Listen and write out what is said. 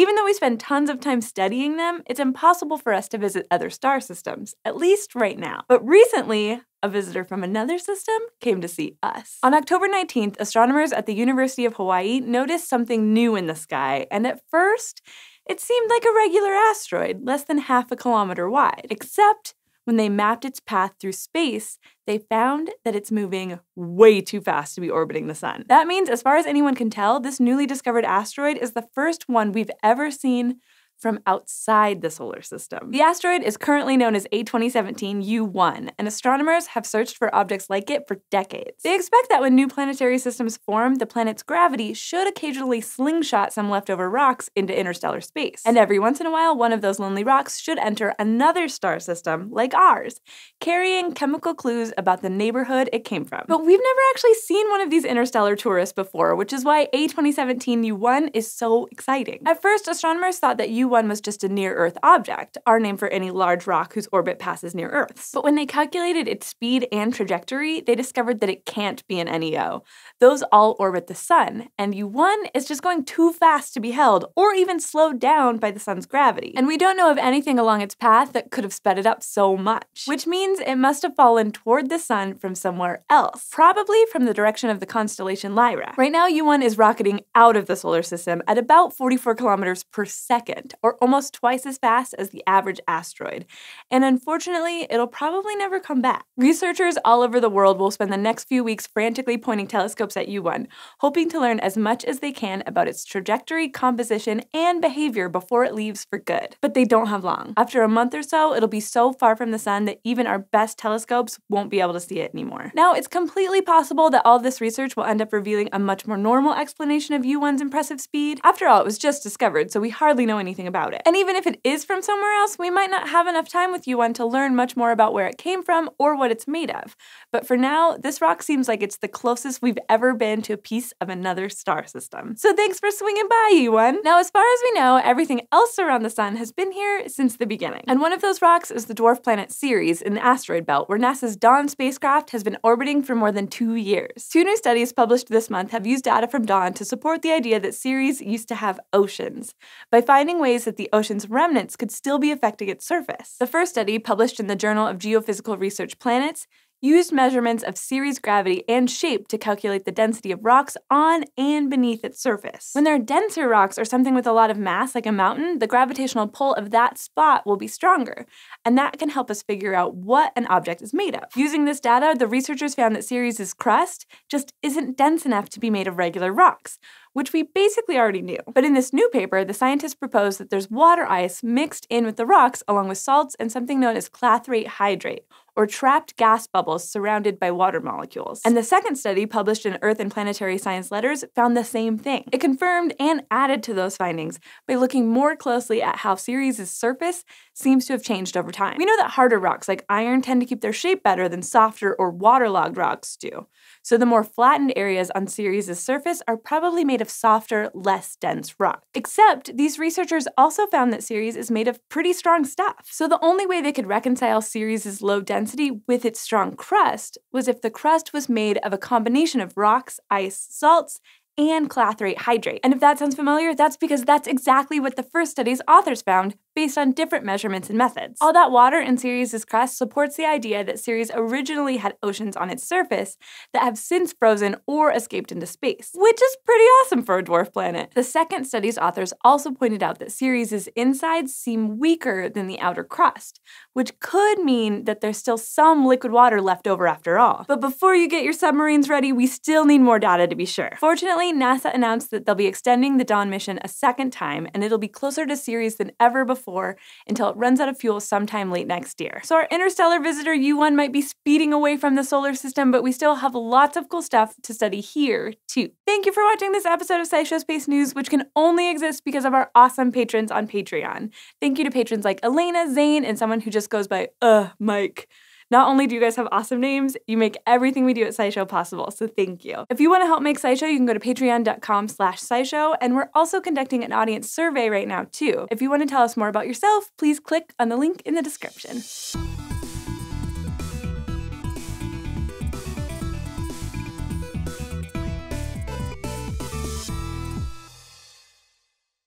Even though we spend tons of time studying them, it's impossible for us to visit other star systems, at least right now. But recently, a visitor from another system came to see us. On October 19th, astronomers at the University of Hawaii noticed something new in the sky, and at first, it seemed like a regular asteroid, less than half a kilometer wide. Except when they mapped its path through space, they found that it's moving way too fast to be orbiting the sun. That means, as far as anyone can tell, this newly discovered asteroid is the first one we've ever seen from outside the solar system. The asteroid is currently known as A2017 U1, and astronomers have searched for objects like it for decades. They expect that when new planetary systems form, the planet's gravity should occasionally slingshot some leftover rocks into interstellar space. And every once in a while, one of those lonely rocks should enter another star system, like ours, carrying chemical clues about the neighborhood it came from. But we've never actually seen one of these interstellar tourists before, which is why A2017 U1 is so exciting. At first, astronomers thought that U one was just a near Earth object, our name for any large rock whose orbit passes near Earth's. But when they calculated its speed and trajectory, they discovered that it can't be an NEO. Those all orbit the sun, and U1 is just going too fast to be held, or even slowed down by the sun's gravity. And we don't know of anything along its path that could have sped it up so much, which means it must have fallen toward the sun from somewhere else, probably from the direction of the constellation Lyra. Right now, U1 is rocketing out of the solar system at about 44 kilometers per second, or almost twice as fast as the average asteroid. And unfortunately, it'll probably never come back. Researchers all over the world will spend the next few weeks frantically pointing telescopes at U1, hoping to learn as much as they can about its trajectory, composition, and behavior before it leaves for good. But they don't have long. After a month or so, it'll be so far from the sun that even our best telescopes won't be able to see it anymore. Now, it's completely possible that all this research will end up revealing a much more normal explanation of U1's impressive speed. After all, it was just discovered, so we hardly know anything about it. And even if it is from somewhere else, we might not have enough time with U1 to learn much more about where it came from or what it's made of. But for now, this rock seems like it's the closest we've ever been to a piece of another star system. So thanks for swinging by, U1. Now, as far as we know, everything else around the sun has been here since the beginning. And one of those rocks is the dwarf planet Ceres in the asteroid belt, where NASA's Dawn spacecraft has been orbiting for more than two years. Two new studies published this month have used data from Dawn to support the idea that Ceres used to have oceans, by finding ways that the ocean's remnants could still be affecting its surface. The first study, published in the Journal of Geophysical Research Planets, used measurements of Ceres gravity and shape to calculate the density of rocks on and beneath its surface. When there are denser rocks or something with a lot of mass, like a mountain, the gravitational pull of that spot will be stronger, and that can help us figure out what an object is made of. Using this data, the researchers found that Ceres' crust just isn't dense enough to be made of regular rocks, which we basically already knew. But in this new paper, the scientists proposed that there's water ice mixed in with the rocks along with salts and something known as clathrate hydrate, or trapped gas bubbles surrounded by water molecules. And the second study, published in Earth and Planetary Science Letters, found the same thing. It confirmed and added to those findings by looking more closely at how Ceres' surface seems to have changed over time. We know that harder rocks like iron tend to keep their shape better than softer or waterlogged rocks do. So the more flattened areas on Ceres' surface are probably made of softer, less dense rock. Except these researchers also found that Ceres is made of pretty strong stuff. So the only way they could reconcile Ceres' low density with its strong crust was if the crust was made of a combination of rocks, ice, salts, and clathrate hydrate. And if that sounds familiar, that's because that's exactly what the first study's authors found based on different measurements and methods. All that water in Ceres' crust supports the idea that Ceres originally had oceans on its surface that have since frozen or escaped into space, which is pretty awesome for a dwarf planet. The second study's authors also pointed out that Ceres' insides seem weaker than the outer crust, which could mean that there's still some liquid water left over after all. But before you get your submarines ready, we still need more data to be sure. Fortunately, NASA announced that they'll be extending the Dawn mission a second time, and it'll be closer to Ceres than ever before before until it runs out of fuel sometime late next year. So our interstellar visitor U1 might be speeding away from the solar system, but we still have lots of cool stuff to study here, too. Thank you for watching this episode of SciShow Space News, which can only exist because of our awesome patrons on Patreon. Thank you to patrons like Elena, Zane, and someone who just goes by, uh, Mike. Not only do you guys have awesome names, you make everything we do at SciShow possible, so thank you. If you want to help make SciShow, you can go to patreon.com slash SciShow, and we're also conducting an audience survey right now too. If you want to tell us more about yourself, please click on the link in the description.